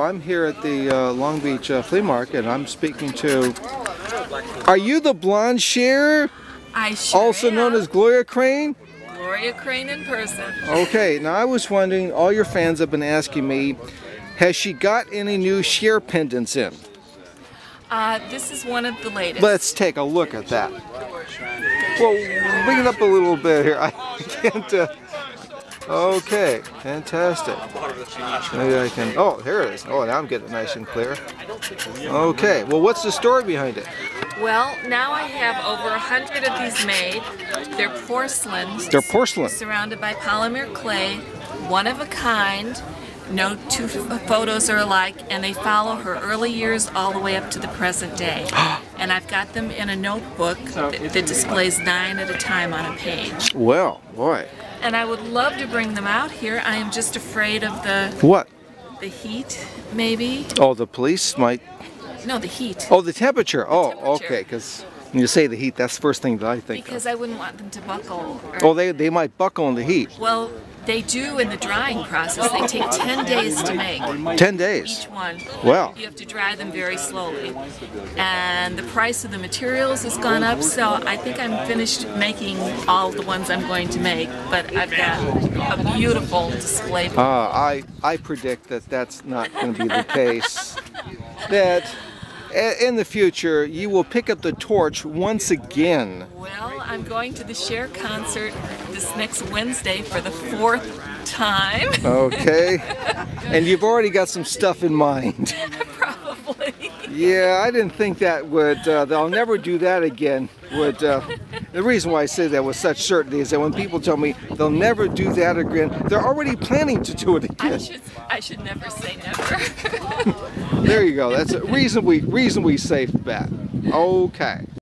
I'm here at the uh, Long Beach uh, Flea Market and I'm speaking to... Are you the blonde shearer? I sure Also am. known as Gloria Crane? Gloria Crane in person. Okay, now I was wondering, all your fans have been asking me, has she got any new Cher pendants in? Uh, this is one of the latest. Let's take a look at that. Well, bring it up a little bit here. I can't... Uh, okay, fantastic. Maybe I can... Oh, here it is. Oh, now I'm getting it nice and clear. Okay, well, what's the story behind it? well, now I have over a hundred of these made. They're porcelain. They're porcelain. Surrounded by polymer clay, one of a kind. No two f- photos are alike, and they follow her early years all the way up to the present day. and I've got them in a notebook that, that displays nine at a time on a page. Well, boy. And I would love to bring them out here. I am just afraid of the What? the heat, maybe. Oh, the police might... No, the heat. Oh, the temperature. Oh, temperature. okay, because when you say the heat, that's the first thing that I think Because I wouldn't want them to buckle. Or. Oh, they, they might buckle in the heat. well, they do in the drying process. They take 10 days to make. 10 days. Each one. Wow. You have to dry them very slowly. And the price of the materials has gone up, so I think I'm finished making all the ones I'm going to make. But I've got a beautiful display. Uh, I, I predict that that's not going to be the case. That in the future, you will pick up the torch once again. Well, I'm going to the Cher concert this next Wednesday for the fourth time. Okay? and you've already got some stuff in mind. Probably. Yeah, I didn't think that would, uh, they'll never do that again. Would uh, The reason why I say that with such certainty is that when people tell me they'll never do that again, they're already planning to do it again. I should I should never say never. There you go. That's a reasonably, reasonably safe bet. Okay.